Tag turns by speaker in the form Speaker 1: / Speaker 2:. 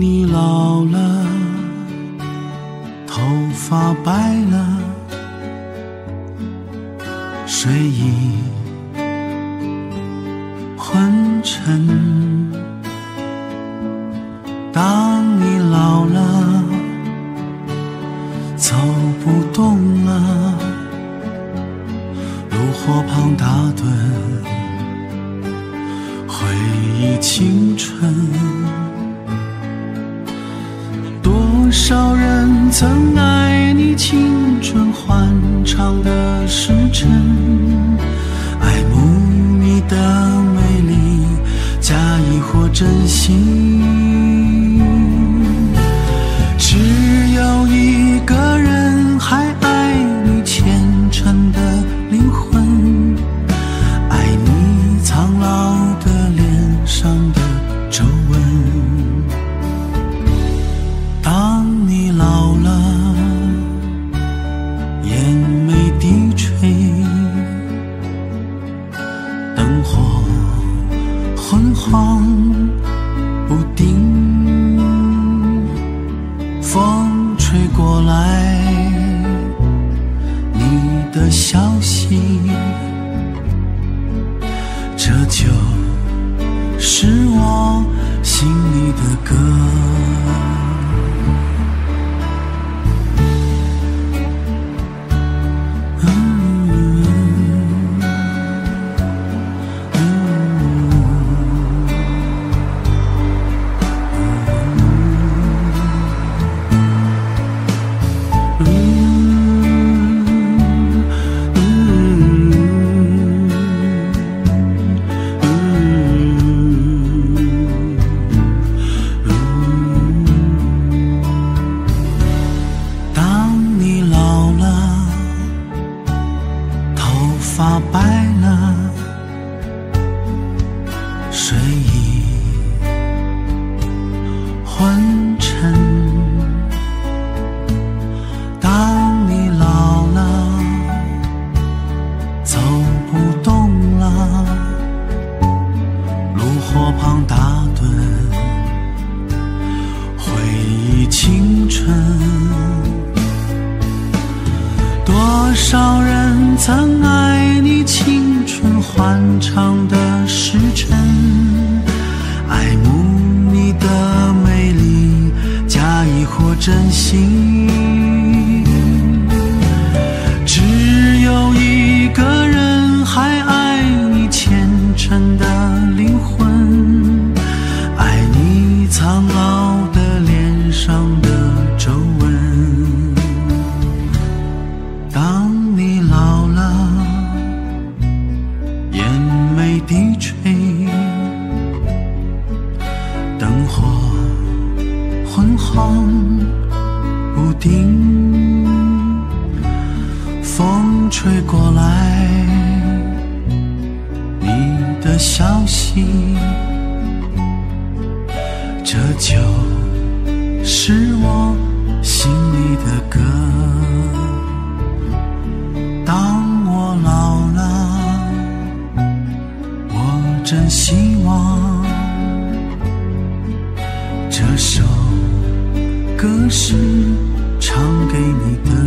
Speaker 1: 你老了，头发白了，睡意昏沉。当曾爱你青春欢畅的时辰，爱慕你的美丽，假意或真心。听你的歌。多少人曾爱你青春欢畅的时辰，爱慕你的美丽，假意或真心。只有一个不定，风吹过来，你的消息，这就是我心里的歌。当我老了，我真希望这首歌是唱给你的。